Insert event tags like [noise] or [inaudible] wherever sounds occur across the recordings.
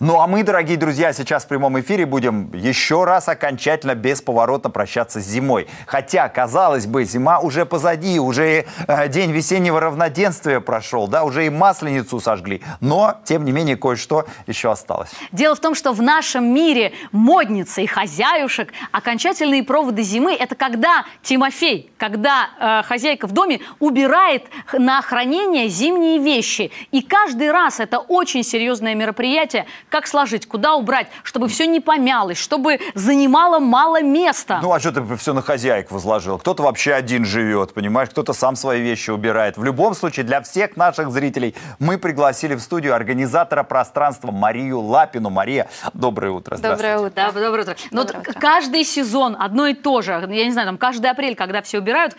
Ну а мы, дорогие друзья, сейчас в прямом эфире будем еще раз окончательно бесповоротно прощаться с зимой. Хотя, казалось бы, зима уже позади, уже э, день весеннего равноденствия прошел, да, уже и масленицу сожгли. Но, тем не менее, кое-что еще осталось. Дело в том, что в нашем мире модницы и хозяюшек окончательные проводы зимы – это когда Тимофей, когда э, хозяйка в доме убирает на хранение зимние вещи. И каждый раз это очень серьезное мероприятие, как сложить, куда убрать, чтобы все не помялось, чтобы занимало мало места. Ну а что ты все на хозяек возложил? Кто-то вообще один живет, понимаешь? Кто-то сам свои вещи убирает. В любом случае, для всех наших зрителей мы пригласили в студию организатора пространства Марию Лапину. Мария, доброе утро. Доброе утро. Да, доброе утро. Но доброе вот утро. каждый сезон одно и то же. Я не знаю, там каждый апрель, когда все убирают.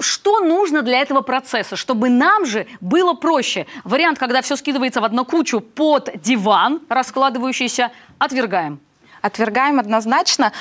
Что нужно для этого процесса, чтобы нам же было проще? Вариант, когда все скидывается в одну кучу под диван, раскладывающийся, отвергаем. Отвергаем однозначно.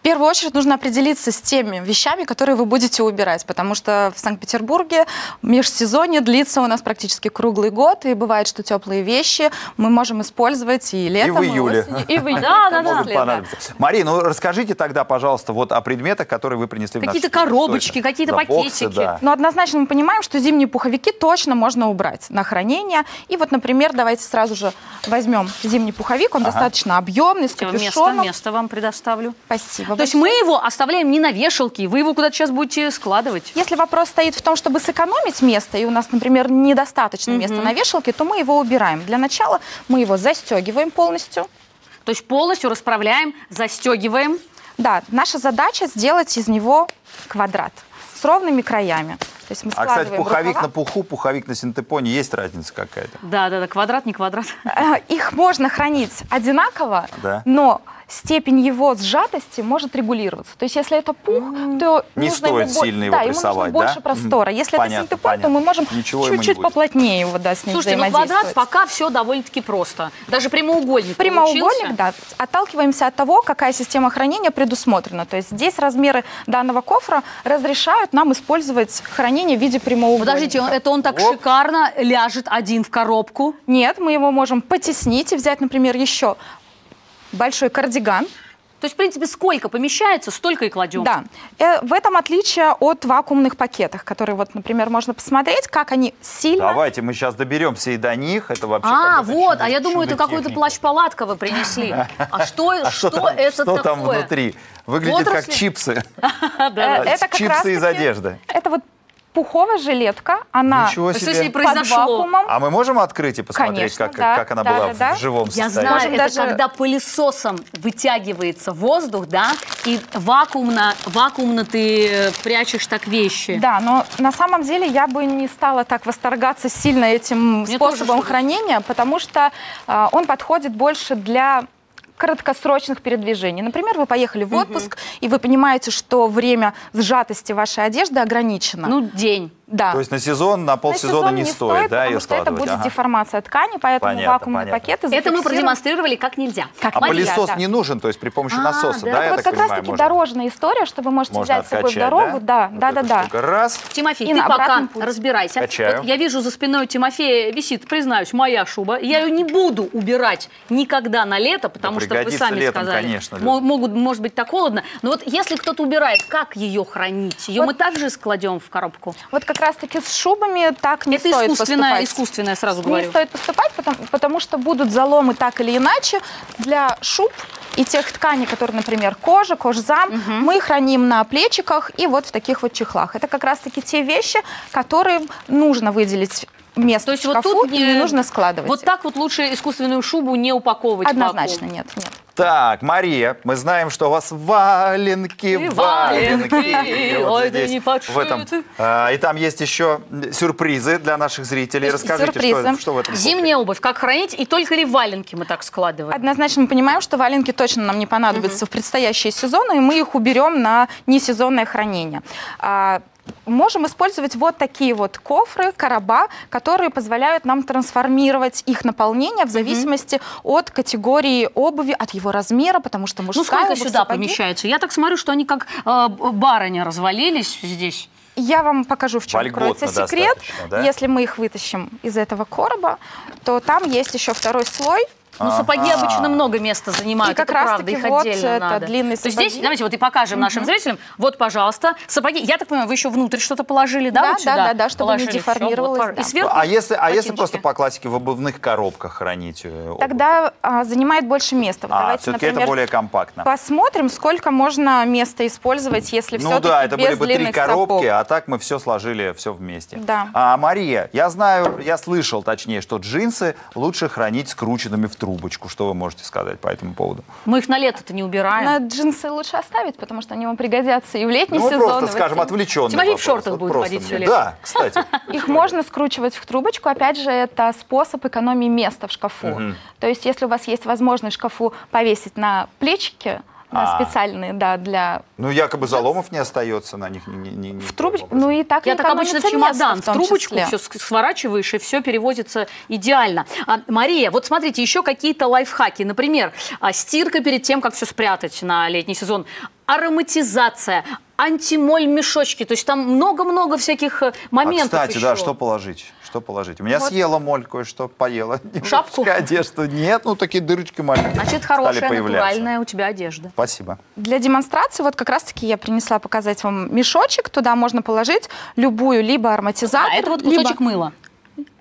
В первую очередь нужно определиться с теми вещами, которые вы будете убирать, потому что в Санкт-Петербурге межсезонье длится у нас практически круглый год, и бывает, что теплые вещи мы можем использовать и летом, и в июле. И, и в июле. Да, да, да. Мария, ну расскажите тогда, пожалуйста, вот о предметах, которые вы принесли в Какие-то коробочки, какие-то пакетики. Да. Но однозначно мы понимаем, что зимние пуховики точно можно убрать на хранение. И вот, например, давайте сразу же возьмем зимний пуховик, он ага. достаточно объемный, с капюшоном. Место, место вам предоставлю. Спасибо. То есть мы его оставляем не на вешалке, вы его куда-то сейчас будете складывать. Если вопрос стоит в том, чтобы сэкономить место, и у нас, например, недостаточно места на вешалке, то мы его убираем. Для начала мы его застегиваем полностью. То есть полностью расправляем, застегиваем. Да, наша задача сделать из него квадрат с ровными краями. То есть мы а, кстати, пуховик рукава. на пуху, пуховик на синтепоне, есть разница какая-то? Да, да, да, квадрат, не квадрат. Э, их можно хранить одинаково, да. но степень его сжатости может регулироваться. То есть если это пух, то не нужно стоит ему, сильно его да, прессовать, ему нужно больше простора. Если понятно, это синтепон, то мы можем чуть-чуть поплотнее его да, с ним Слушайте, ну квадрат пока все довольно-таки просто. Даже прямоугольник Прямоугольник, получился. да. Отталкиваемся от того, какая система хранения предусмотрена. То есть здесь размеры данного кофра разрешают нам использовать хранение в виде прямоугольника. Подождите, это он так Оп. шикарно ляжет один в коробку? Нет, мы его можем потеснить и взять, например, еще большой кардиган. То есть, в принципе, сколько помещается, столько и кладем. Да. Э, в этом отличие от вакуумных пакетов, которые, вот, например, можно посмотреть, как они сильно... Давайте мы сейчас доберемся и до них. Это вообще а, вот, а я думаю, это какой-то плащ-палатка вы принесли. [laughs] А что, а что, что это что такое? там внутри? Выглядит как чипсы. [laughs] Чипсы из одежды. Это вот пуховая жилетка, она Ничего себе. под вакуумом. А мы можем открыть и посмотреть, Конечно, как, да, как она да, была да, да. в живом Я состоянии? знаю, это даже... когда пылесосом вытягивается воздух, да, и вакуумно, вакуумно ты прячешь так вещи. Да, но на самом деле я бы не стала так восторгаться сильно этим Мне способом хранения, потому что э, он подходит больше для краткосрочных передвижений. Например, вы поехали в отпуск, угу. и вы понимаете, что время сжатости вашей одежды ограничено. Ну, день. Да. То есть на сезон, на полсезона на не, не стоит, стоит да, ее складывать? это будет ага. деформация ткани, поэтому понятно, вакуумные понятно. пакеты Это мы продемонстрировали, как нельзя. Как а нельзя, пылесос да. не нужен, то есть при помощи а, насоса, да, да Это вот как раз-таки дорожная история, что вы можете Можно взять с собой в дорогу. Да, вот да, да, да. Раз. Тимофей, И ты пока путь. разбирайся. Качаю. Вот я вижу за спиной Тимофея висит, признаюсь, моя шуба. Я ее не буду убирать никогда на лето, потому да что вы сами летом, сказали. Конечно, могут, может быть, так холодно. Но вот если кто-то убирает, как ее хранить? Ее мы также складем в коробку? Вот как раз-таки с шубами так не это стоит искусственное, поступать. искусственное, сразу говорю. Не стоит поступать, потому, потому что будут заломы так или иначе. Для шуб и тех тканей, которые, например, кожа, кожзам, угу. мы храним на плечиках и вот в таких вот чехлах. Это как раз-таки те вещи, которые нужно выделить место То есть в шкафу, вот тут не, не нужно складывать. Вот так вот лучше искусственную шубу не упаковывать Однозначно нет, нет. Так, Мария, мы знаем, что у вас валенки, и валенки. валенки. Ой, да не в этом. А, и там есть еще сюрпризы для наших зрителей. Расскажите, что, что в этом Зимняя обувь, как хранить, и только ли валенки мы так складываем? Однозначно мы понимаем, что валенки точно нам не понадобятся угу. в предстоящие сезоны, и мы их уберем на несезонное хранение. А, можем использовать вот такие вот кофры, короба, которые позволяют нам трансформировать их наполнение в зависимости mm от категории обуви, от его размера, потому что мужская Ну сколько обувь, сюда сапоги... помещается? Я так смотрю, что они как э, барыня развалились здесь. Я вам покажу, в чем Вольготно кроется секрет. Да? Если мы их вытащим из этого короба, то там есть еще второй слой Ну, сапоги обычно много места занимают, И как это раз правда, их вот отдельно это надо. длинные То есть здесь, сапоги. давайте вот и покажем нашим зрителям. Вот, пожалуйста, сапоги. Я так понимаю, вы еще внутрь что-то положили, да? Да, вот да, сюда да, да, чтобы не положили. Всё, деформировалось, вот, да. И сверху А если, а если просто по классике в обувных коробках хранить э, обувь? Тогда а, занимает больше места. Вот А, Давайте, все-таки это более компактно. посмотрим, сколько можно места использовать, если Ну все-таки да, это без были бы три коробки, сапог. а так мы все сложили, все вместе. Да. А, Мария, я знаю, я слышал, точнее, что джинсы лучше хранить скрученными в трубочку. Что вы можете сказать по этому поводу? Мы их на лето-то не убираем. На джинсы лучше оставить, потому что они вам пригодятся и в летний ну, сезон, просто, и в скажем, отвлеченный Тимофей в вопрос. шортах Вот будет просто ходить всё мне. лето. Да, кстати. [laughs] Их можно скручивать в трубочку. Опять же, это способ экономии места в шкафу. То есть, если у вас есть возможность в шкафу повесить на плечики, А. специальные, да, для Ну, якобы заломов не остается на них. ни- ни- ни- в трубочку. Ну и так Я и так обычно в чемодан, в том трубочку числе. все сворачиваешь, и все переводится идеально. А, Мария, вот смотрите, еще какие-то лайфхаки. Например, а, стирка перед тем, как все спрятать на летний сезон. Ароматизация, антимоль мешочки. То есть там много-много всяких э, А, моментов кстати, еще. да, что положить? Что положить? У меня Вот. съела моль кое-что, поела. [laughs] Шапку? Одежду. Нет, ну такие дырочки маленькие Значит, стали хорошая, появляться. натуральная у тебя одежда. Спасибо. Для демонстрации вот как раз-таки я принесла показать вам мешочек. Туда можно положить любую либо ароматизатор, А, это вот либо- кусочек мыла.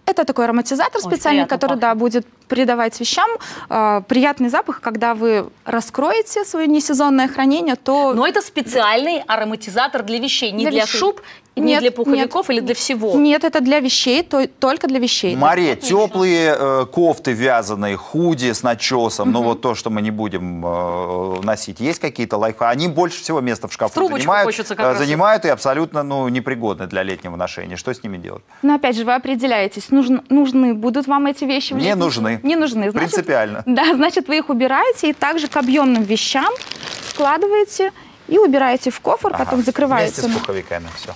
Это такой ароматизатор Ой, специальный, который пахнет. да, будет придавать вещам э, приятный запах. Когда вы раскроете свое несезонное хранение, то Но это специальный ароматизатор для вещей. Не Для для, вещей. шуб, не Нет, для пуховиков или для всего. нет, это для вещей, то, только для вещей. Мария, отлично. теплые э, кофты вязаные, худи с начесом, ну вот то, что мы не будем э, носить. Есть какие-то лайфхаки? Они больше всего места в шкафу занимают, э, раз. занимают и абсолютно ну, непригодны для летнего ношения. Что с ними делать? Но опять же, вы определяетесь, нужн- нужны будут вам эти вещи? Не летний нужны. Не нужны. Значит, Принципиально. Да, значит, вы их убираете и также к объемным вещам складываете и убираете в кофр, потом Ага, закрываете. Вместе с пуховиками. Все.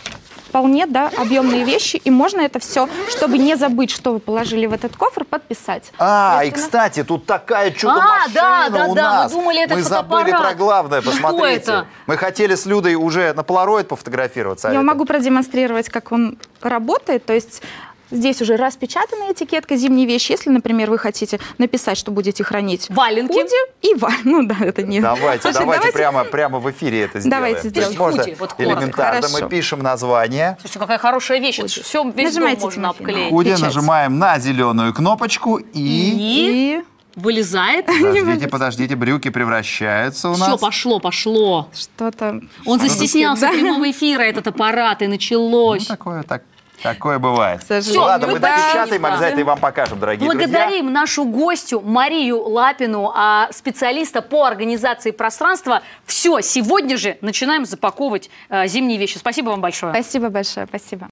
Вполне, да, объемные вещи. И можно это все, чтобы не забыть, что вы положили в этот кофр, подписать. А, и кстати, тут такая чудо-машина да, да, у да, мы нас. думали, это Мы забыли про главное, Что посмотрите. это? Мы хотели с Людой уже на полароид пофотографироваться. а Я это- могу продемонстрировать, как он работает. То есть здесь уже распечатана этикетка зимние вещи. Если, например, вы хотите написать, что будете хранить Валенки. худи и ва... [laughs] Ну да, это не... Давайте, Слушай, давайте, Прямо, прямо в эфире это сделаем. Давайте сделаем. Можно Худи, вот коротко. элементарно. Хорошо. Мы пишем название. Слушайте, какая хорошая вещь. Все, весь Нажимайте, дом можно обклеить. Худи Печать. нажимаем на зеленую кнопочку и... И, И вылезает. Подождите, подождите, брюки превращаются у Все, нас. пошло, пошло. что-то... Он застеснялся [laughs] Да. прямого эфира, этот аппарат, и Ну, началось. такое, так, такое бывает. Сожалению. Ладно, мы допечатаем, обязательно и вам покажем, дорогие друзья. Благодарим нашу гостью Марию Лапину, а, специалиста по организации пространства. Все, сегодня же начинаем запаковывать э, зимние вещи. Спасибо вам большое. Спасибо большое, спасибо.